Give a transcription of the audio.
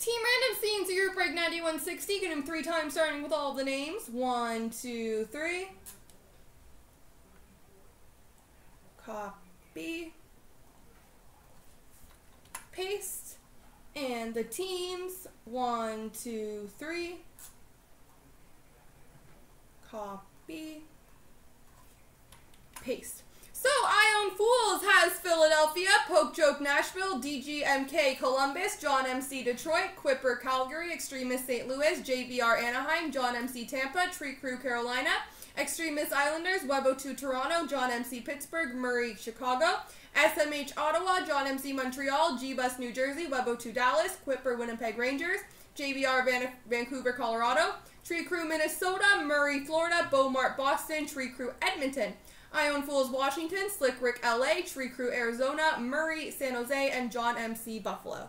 Team Randoms C&C Group Break 9160. Get him three times starting with all the names. One, two, three. Copy. Paste. And the teams. One, two, three. Copy. Paste. Fools has Philadelphia, Poke Joke Nashville, DGMK Columbus, John MC Detroit, Quipper Calgary, Extremis St. Louis, JVR Anaheim, John MC Tampa, Tree Crew Carolina, Extremis Islanders, Webo2 Toronto, John MC Pittsburgh, Murray Chicago, SMH Ottawa, John MC Montreal, G Bus New Jersey, Webo2 Dallas, Quipper Winnipeg Rangers, JVR Van Vancouver Colorado, Tree Crew Minnesota, Murray Florida, Beaumont Boston, Tree Crew Edmonton. Ion Fools Washington, Slick Rick LA, Tree Crew Arizona, Murray San Jose, and John MC Buffalo.